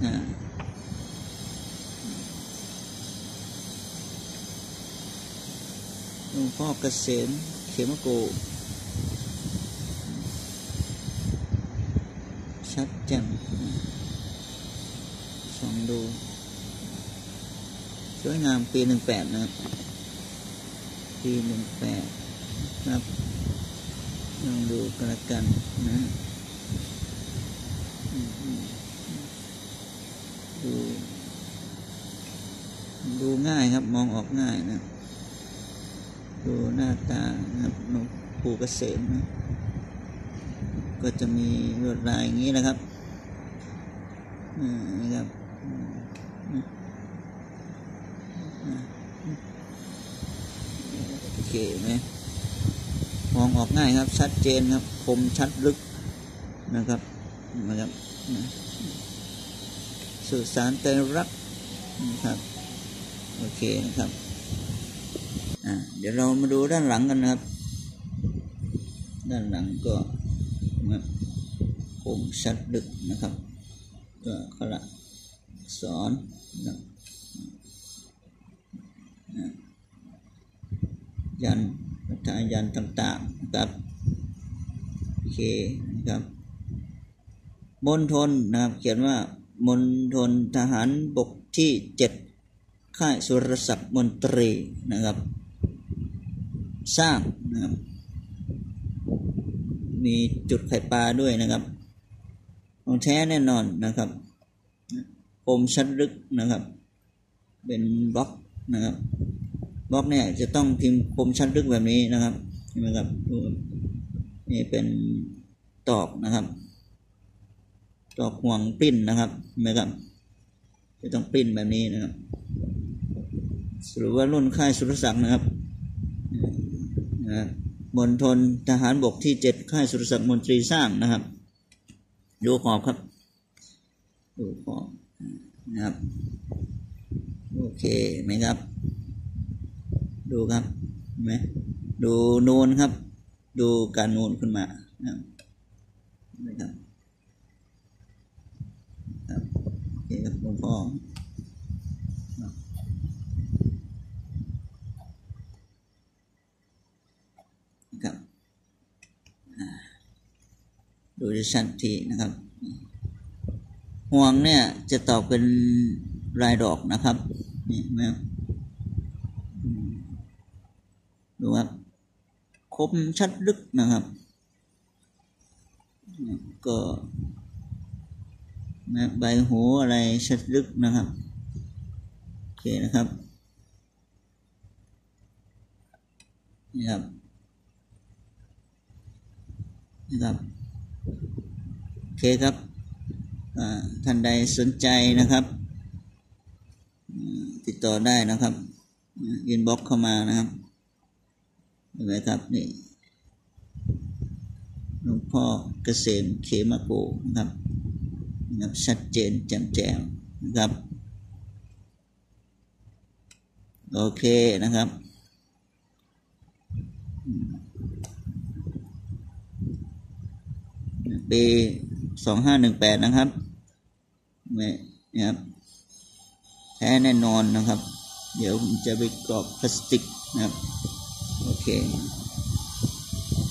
หลวงพ่อเกษมเขมโก ชัดแจ่มสองดู สวยงามปีหนึ่งแปดนะ ปีหนึ่งแปดครับลองดูกันละกันนะมดู ดูง่ายครับมองออกง่ายนะดูหน้าตาครับหลวงปู่เกษมนะก็จะมีลวดลายอย่างนี้นะครับอ่านะครับโอเคไหมมองออกง่ายครับ ชัดเจนครับ คมชัดลึกนะครับนะครับสื่อสารใจรักนะครับ โอเคนะครับเดี๋ยวเรามาดูด้านหลังกันนะครับ ด้านหลังก็นะคมชัดลึกนะครับ ก็ขละสอนนะยันปัจจายันต่างๆนะครับโอเคนะครับมณฑลนะครับ เขียนว่ามณฑลทหารบกที่เจ็ด ค่ายสุรศักดิ์มนตรีนะครับ สร้างนะครับ มีจุดไข่ปลาด้วยนะครับของแท้แน่นอนนะครับคมชัดลึกนะครับ เป็นบล็อกนะครับบล็อกเนี่ยจะต้องพิมพ์คมชัดลึกแบบนี้นะครับเห็นไหมครับนี่เป็นตอกนะครับ ตอกห่วงปริ้นนะครับเห็นไหมครับจะต้องปริ้นแบบนี้นะครับ สรุปว่ารุ่นค่ายสุรศักดิ์นะครับมณฑลทหารบกที่เจ็ดค่ายสุรศักดิ์มนตรีสร้างนะครับดูขอบครับดูขอบนะครับ โอเคไหมครับ ดูครับไหมดูนูนครับ ดูการนูนขึ้นมานะครับนะครับครับโอเคครับหลวงพ่อครับนะครับอ่า ดูดิชันทีนะครับ ห่วงเนี่ยจะตอกเป็นรายดอกนะครับนี่นไหมครับดูครับคมชัดลึกนะครับ ก็นะใบหูอะไรชัดลึกนะครับโอเคนะครับนี่ครับนะครับ เคครับท่านใดสนใจนะครับ ติดต่อได้นะครับอินบ็อกเข้ามานะครับเห็นไหมครับนี่หลวงพ่อเกษมเขมโกนะครับนะครับชัดเจนแจ่มแจ้งนะครับโอเคนะครับปี สองห้าหนึ่งแปดนะครับไม่นะครับแท้แน่นอนนะครับ เดี๋ยวผมจะไปกรอบพลาสติกนะครับ โอเค